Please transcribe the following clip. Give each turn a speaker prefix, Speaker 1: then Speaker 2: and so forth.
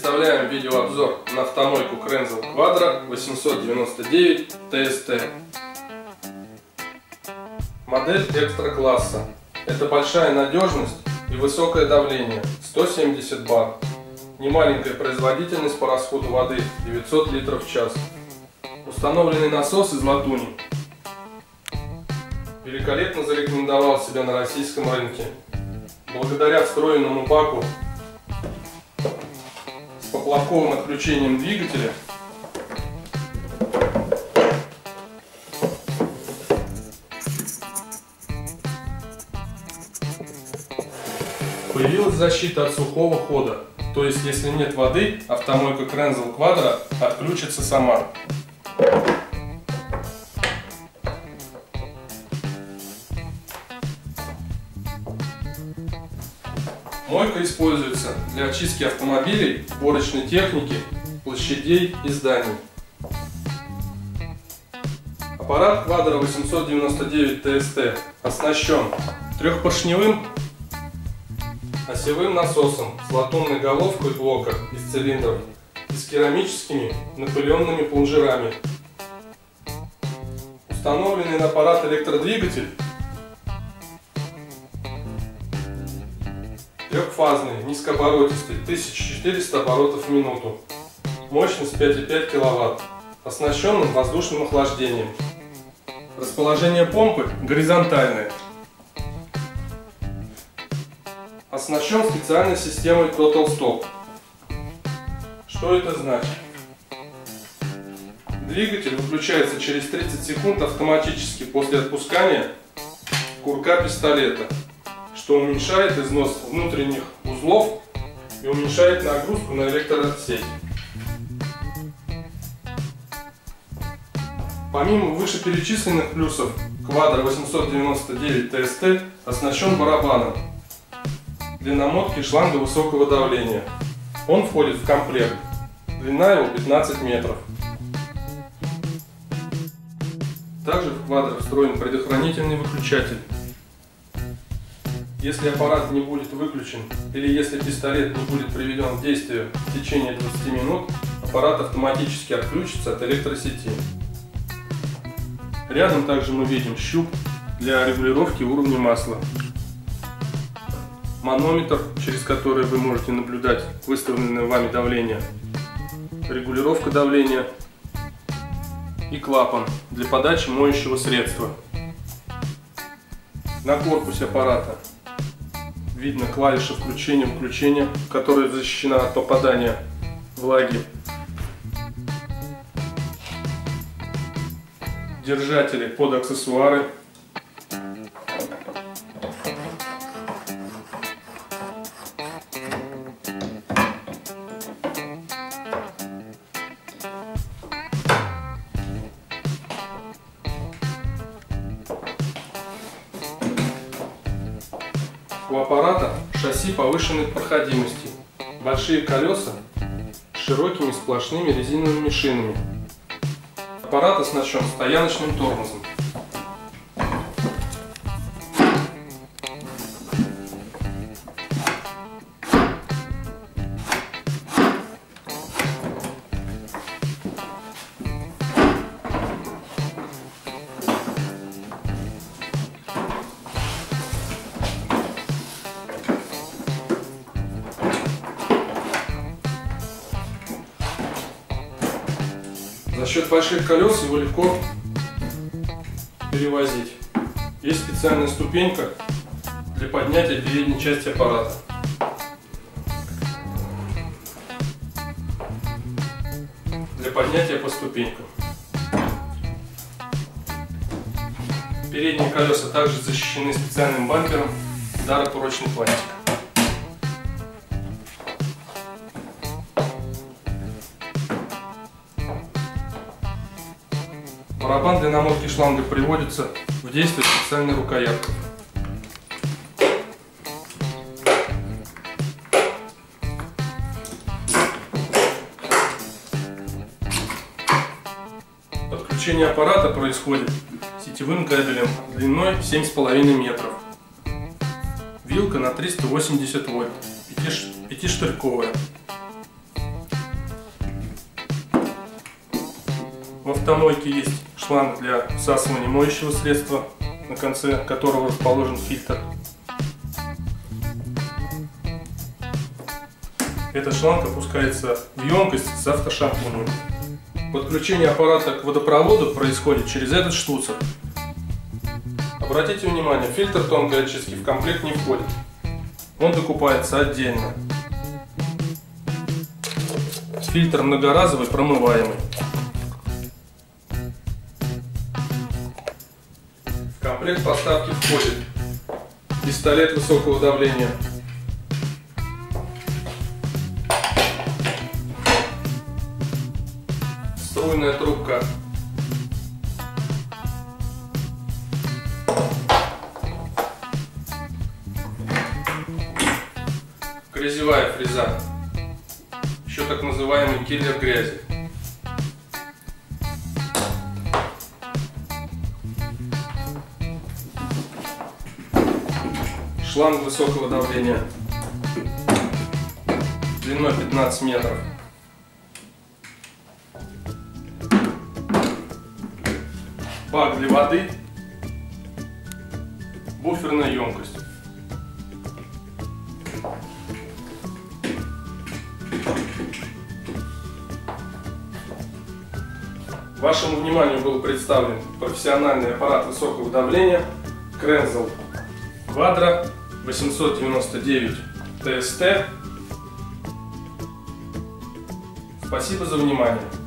Speaker 1: представляем видеообзор на автомойку Крензел Quadro 899 TST. Модель экстра класса. Это большая надежность и высокое давление 170 бар. Немаленькая производительность по расходу воды 900 литров в час. Установленный насос из латуни. Великолепно зарекомендовал себя на российском рынке. Благодаря встроенному баку поплавковым отключением двигателя появилась защита от сухого хода. То есть, если нет воды, автомойка Крензел Quadro отключится сама. Мойка используется для очистки автомобилей, уборочной техники, площадей и зданий. Аппарат Quadro 899 TST оснащен трехпоршневым осевым насосом с латунной головкой блока из цилиндров и с керамическими напыленными плунжерами. Установленный на аппарат электродвигатель Трехфазный, низкооборотистый, 1400 оборотов в минуту. Мощность 5,5 кВт. Оснащенным воздушным охлаждением. Расположение помпы горизонтальное. Оснащен специальной системой Total Stop. Что это значит? Двигатель выключается через 30 секунд автоматически после отпускания курка пистолета что уменьшает износ внутренних узлов и уменьшает нагрузку на электросеть. Помимо вышеперечисленных плюсов, Quadro 899 TST оснащен барабаном для намотки шланга высокого давления. Он входит в комплект. Длина его 15 метров. Также в Quadro встроен предохранительный выключатель если аппарат не будет выключен или если пистолет не будет приведен в действие в течение 20 минут, аппарат автоматически отключится от электросети. Рядом также мы видим щуп для регулировки уровня масла. Манометр, через который вы можете наблюдать выставленное вами давление. Регулировка давления и клапан для подачи моющего средства. На корпусе аппарата видно клавиша включения-выключения, которая защищена от попадания влаги. Держатели под аксессуары У аппарата шасси повышенной проходимости, большие колеса с широкими сплошными резиновыми шинами. Аппарат оснащен стояночным тормозом. Счет больших колес его легко перевозить. Есть специальная ступенька для поднятия передней части аппарата. Для поднятия по ступенькам. Передние колеса также защищены специальным бампером даропрочный пластик. Барабан для намотки шланга приводится в действие специальной рукояткой. Подключение аппарата происходит сетевым кабелем длиной 7,5 метров. Вилка на 380 вольт, 5-штырьковая. В автомойке есть шланг для всасывания моющего средства, на конце которого расположен фильтр. Этот шланг опускается в емкость с автошампунем. Подключение аппарата к водопроводу происходит через этот штуцер. Обратите внимание, фильтр тонкой очистки в комплект не входит. Он докупается отдельно. Фильтр многоразовый, промываемый. Комплект поставки входит. Пистолет высокого давления, струйная трубка, грязевая фреза, еще так называемый киллер грязи. Шланг высокого давления длиной 15 метров. Бак для воды, буферная емкость. Вашему вниманию был представлен профессиональный аппарат высокого давления Крензел Quadro 899 TST. Спасибо за внимание.